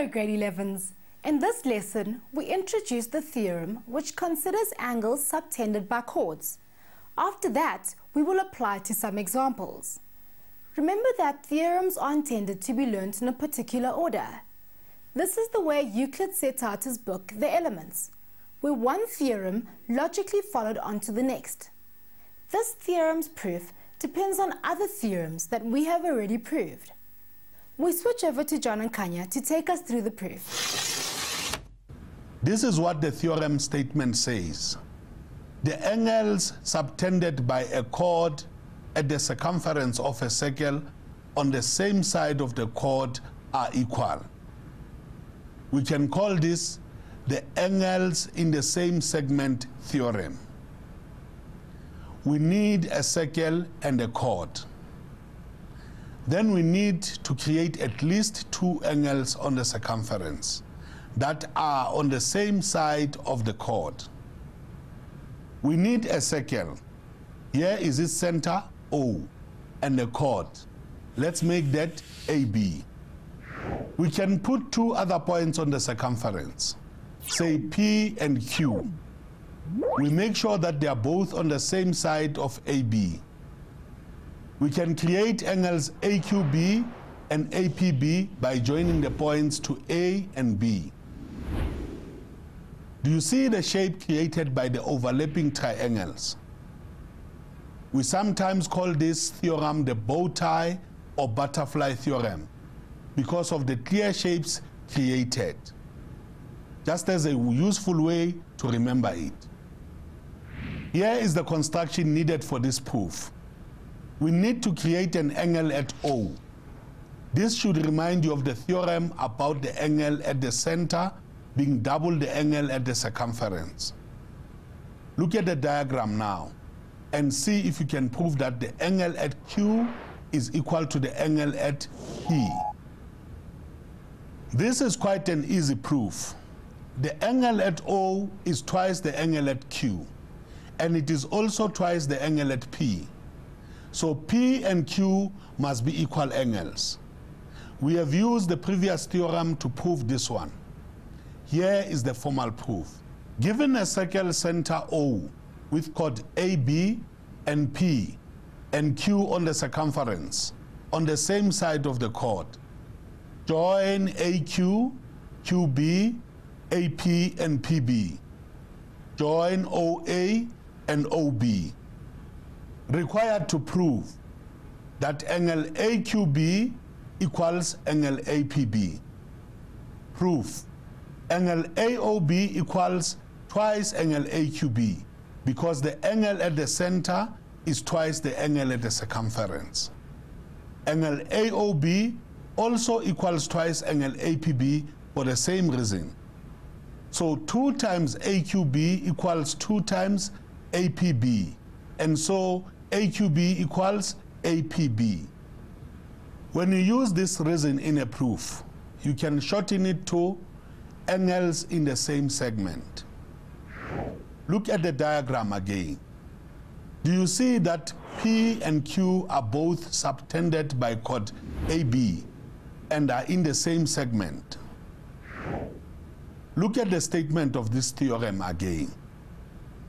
Hello grade 11s. In this lesson, we introduce the theorem which considers angles subtended by chords. After that, we will apply to some examples. Remember that theorems are intended to be learnt in a particular order. This is the way Euclid set out his book, The Elements, where one theorem logically followed on to the next. This theorem's proof depends on other theorems that we have already proved. We switch over to John and Kanya to take us through the proof. This is what the theorem statement says. The angles subtended by a chord at the circumference of a circle on the same side of the chord are equal. We can call this the angles in the same segment theorem. We need a circle and a chord. Then we need to create at least two angles on the circumference that are on the same side of the chord. We need a circle. Here is its center, O, and the chord. Let's make that AB. We can put two other points on the circumference, say P and Q. We make sure that they are both on the same side of AB we can create angles AQB and APB by joining the points to A and B. Do you see the shape created by the overlapping triangles? We sometimes call this theorem the bow tie or butterfly theorem because of the clear shapes created, just as a useful way to remember it. Here is the construction needed for this proof we need to create an angle at O. This should remind you of the theorem about the angle at the center being double the angle at the circumference. Look at the diagram now and see if you can prove that the angle at Q is equal to the angle at P. This is quite an easy proof. The angle at O is twice the angle at Q, and it is also twice the angle at P. So P and Q must be equal angles. We have used the previous theorem to prove this one. Here is the formal proof. Given a circle center O with chord AB and P and Q on the circumference on the same side of the chord, join AQ, QB, AP, and PB. Join OA and OB required to prove that angle AQB equals angle APB. Proof. Angle AOB equals twice angle AQB because the angle at the center is twice the angle at the circumference. Angle AOB also equals twice angle APB for the same reason. So 2 times AQB equals 2 times APB. And so AQB equals APB. When you use this reason in a proof, you can shorten it to angles in the same segment. Look at the diagram again. Do you see that P and Q are both subtended by chord AB and are in the same segment? Look at the statement of this theorem again.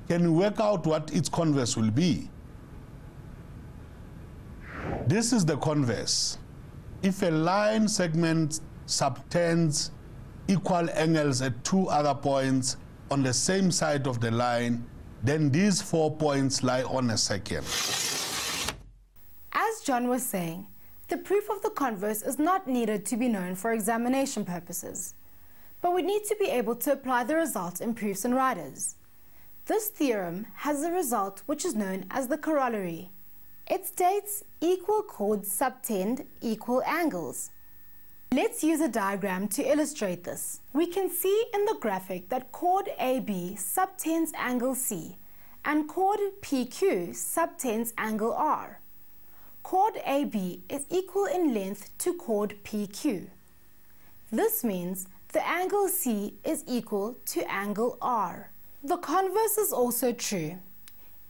Can you work out what its converse will be? This is the converse. If a line segment subtends equal angles at two other points on the same side of the line, then these four points lie on a circle. As John was saying, the proof of the converse is not needed to be known for examination purposes, but we need to be able to apply the result in proofs and riders. This theorem has a result which is known as the corollary. It states equal chords subtend equal angles. Let's use a diagram to illustrate this. We can see in the graphic that chord AB subtends angle C and chord PQ subtends angle R. Chord AB is equal in length to chord PQ. This means the angle C is equal to angle R. The converse is also true.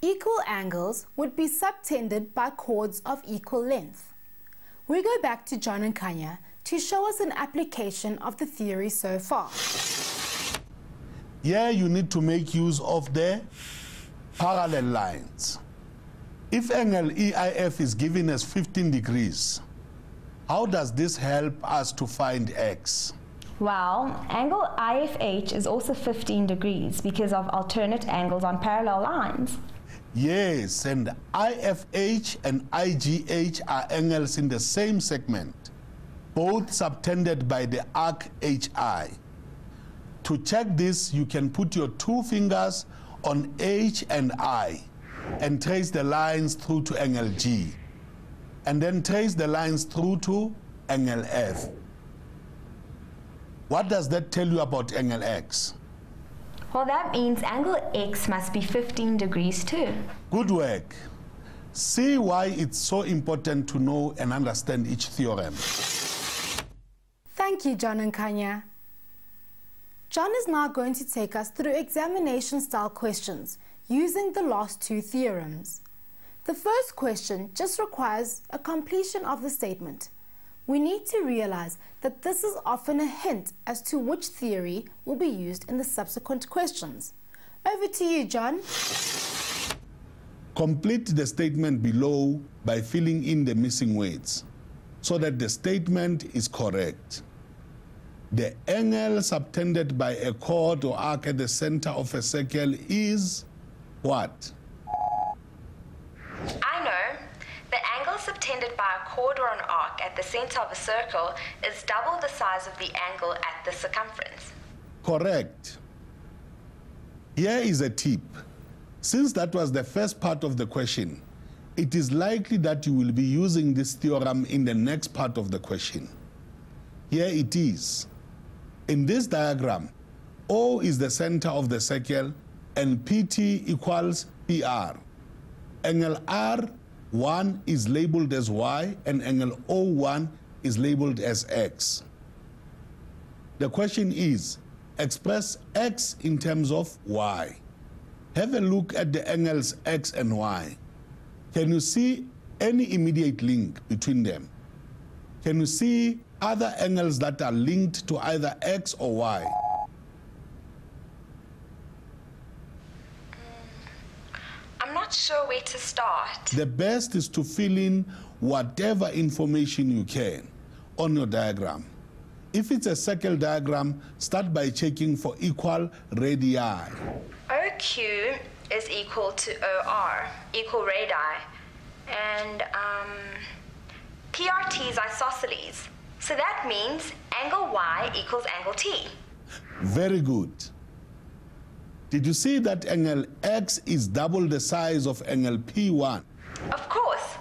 Equal angles would be subtended by chords of equal length. We go back to John and Kanya to show us an application of the theory so far. Here you need to make use of the parallel lines. If angle EIF is given as 15 degrees, how does this help us to find x? Well, angle IFH is also 15 degrees because of alternate angles on parallel lines. Yes, and IFH and IGH are angles in the same segment, both subtended by the arc HI. To check this, you can put your two fingers on H and I and trace the lines through to angle G, and then trace the lines through to angle F. What does that tell you about angle X? Well, that means angle X must be 15 degrees too. Good work. See why it's so important to know and understand each theorem. Thank you, John and Kanya. John is now going to take us through examination style questions using the last two theorems. The first question just requires a completion of the statement. We need to realize that this is often a hint as to which theory will be used in the subsequent questions. Over to you, John. Complete the statement below by filling in the missing words so that the statement is correct. The angle subtended by a chord or arc at the center of a circle is what? I know. The angle subtended by an arc at the center of a circle is double the size of the angle at the circumference. Correct. Here is a tip. Since that was the first part of the question, it is likely that you will be using this theorem in the next part of the question. Here it is. In this diagram, O is the center of the circle and PT equals PR. Angle R1 is labeled as Y and angle O1 is labeled as X. The question is, express X in terms of Y. Have a look at the angles X and Y. Can you see any immediate link between them? Can you see other angles that are linked to either X or Y? Not sure where to start. The best is to fill in whatever information you can on your diagram. If it's a circle diagram, start by checking for equal radii. OQ is equal to OR, equal radii. And um, PRT is isosceles. So that means angle Y equals angle T. Very good. Did you see that angle X is double the size of angle P1? Of course,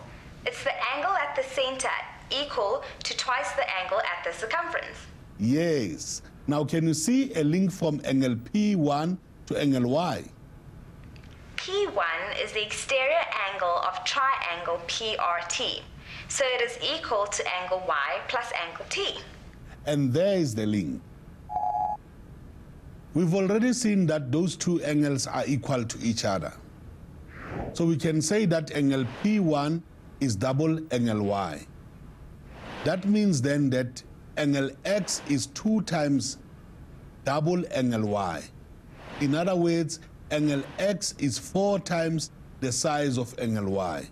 it's the angle at the center equal to twice the angle at the circumference. Yes. Now, can you see a link from angle P1 to angle Y? P1 is the exterior angle of triangle PRT. So it is equal to angle Y plus angle T. And there is the link. We've already seen that those two angles are equal to each other. So we can say that angle P1 is double angle Y. That means then that angle X is two times double angle Y. In other words, angle X is four times the size of angle Y.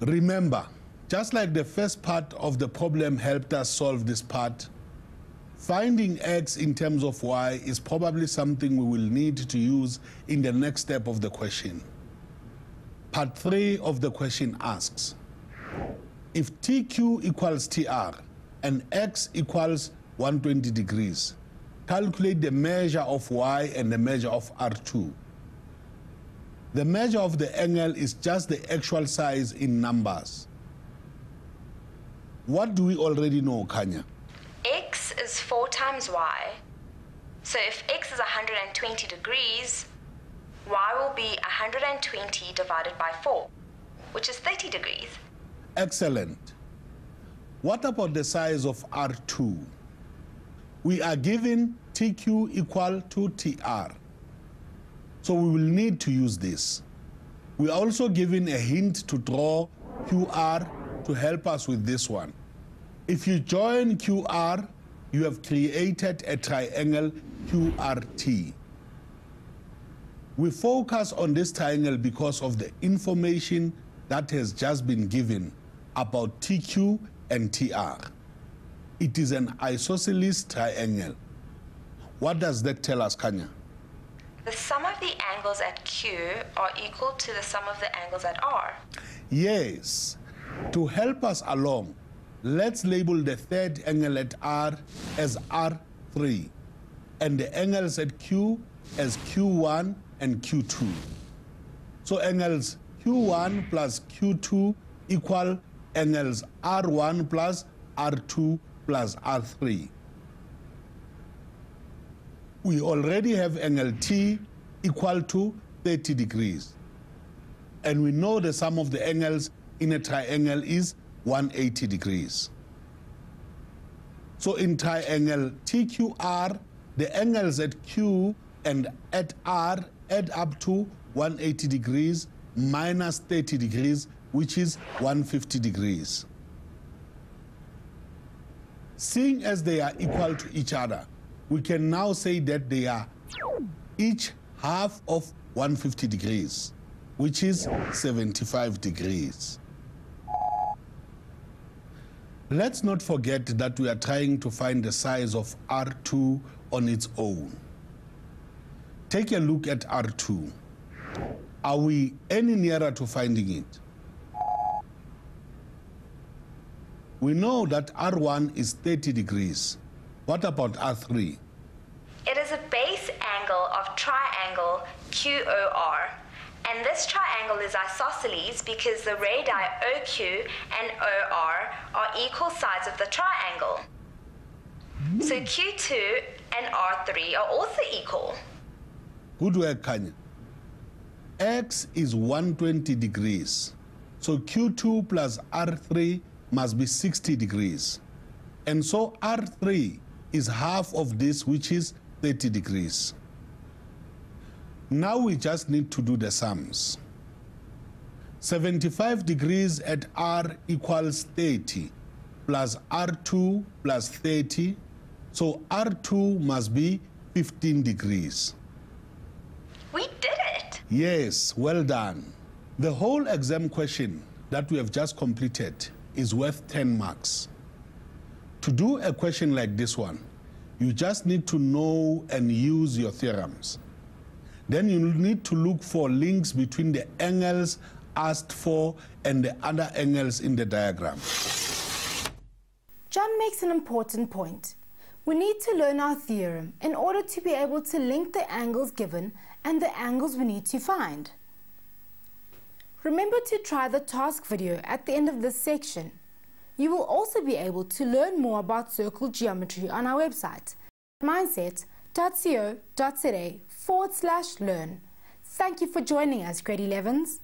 Remember, just like the first part of the problem helped us solve this part, finding x in terms of y is probably something we will need to use in the next step of the question. Part 3 of the question asks, if TQ equals TR and x equals 120 degrees, calculate the measure of y and the measure of R2. The measure of the angle is just the actual size in numbers. What do we already know, Kanya? Is 4 times Y. So if X is 120 degrees, Y will be 120 divided by 4, which is 30 degrees. Excellent. What about the size of R2? We are given TQ equal to TR. So we will need to use this. We are also given a hint to draw QR to help us with this one. If you join QR, you have created a triangle QRT. We focus on this triangle because of the information that has just been given about TQ and TR. It is an isosceles triangle. What does that tell us, Kanya? The sum of the angles at Q are equal to the sum of the angles at R. Yes. To help us along, let's label the third angle at R as R3 and the angles at Q as Q1 and Q2. So angles Q1 plus Q2 equal angles R1 plus R2 plus R3. We already have angle T equal to 30 degrees. And we know the sum of the angles in a triangle is 180 degrees. So in triangle TQR, the angles at Q and at R add up to 180 degrees minus 30 degrees, which is 150 degrees. Seeing as they are equal to each other, we can now say that they are each half of 150 degrees, which is 75 degrees. Let's not forget that we are trying to find the size of R2 on its own. Take a look at R2. Are we any nearer to finding it? We know that R1 is 30 degrees. What about R3? It is a base angle of triangle QOR. And this triangle is isosceles because the radii OQ and OR are equal sides of the triangle. So hmm. Q2 and R3 are also equal. Good work, Kanya. X is 120 degrees. So Q2 plus R3 must be 60 degrees. And so R3 is half of this, which is 30 degrees. Now we just need to do the sums. 75 degrees at R equals 30 plus R2 plus 30. So R2 must be 15 degrees. We did it! Yes, well done. The whole exam question that we have just completed is worth 10 marks. To do a question like this one, you just need to know and use your theorems. Then you need to look for links between the angles asked for and the other angles in the diagram. John makes an important point. We need to learn our theorem in order to be able to link the angles given and the angles we need to find. Remember to try the task video at the end of this section. You will also be able to learn more about circle geometry on our website, mindset.co.za forward slash learn. Thank you for joining us, grade 11s.